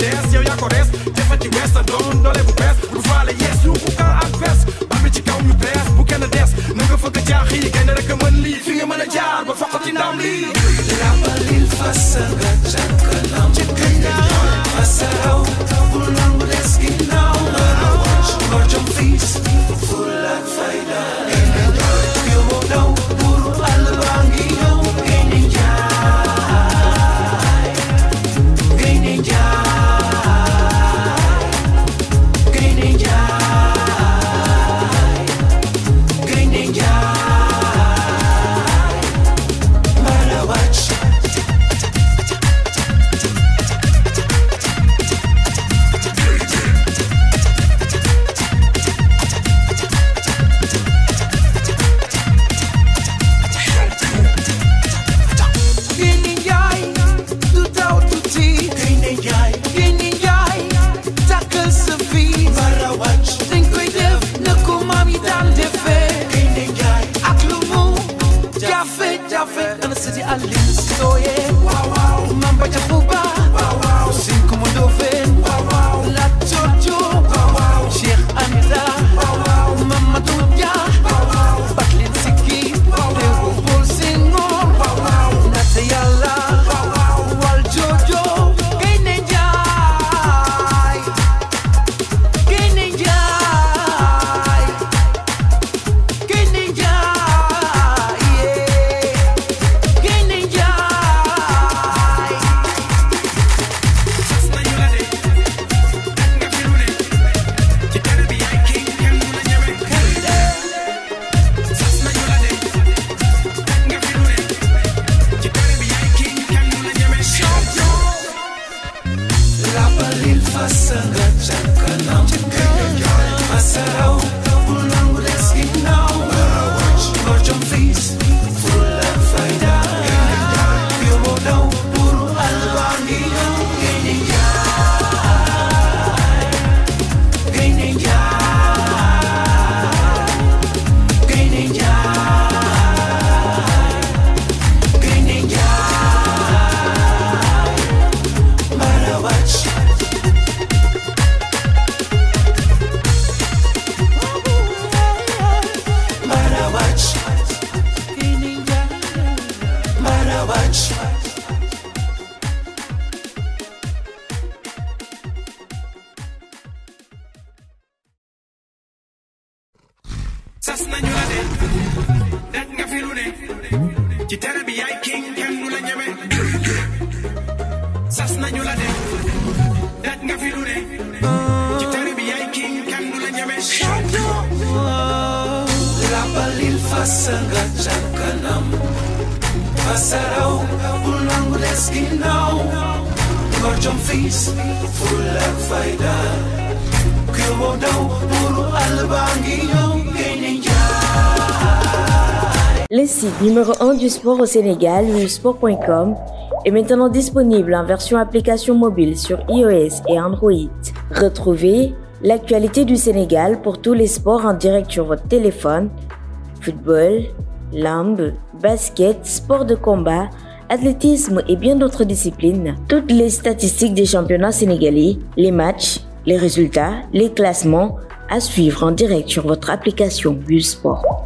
acontece, eu e a ya alistoye mamba chapu Le site numéro 1 du sport au Sénégal, sport.com, est maintenant disponible en version application mobile sur iOS et Android. Retrouvez l'actualité du Sénégal pour tous les sports en direct sur votre téléphone, football, lambe, basket, sport de combat, athlétisme et bien d'autres disciplines. Toutes les statistiques des championnats sénégalais, les matchs, les résultats, les classements à suivre en direct sur votre application Sport.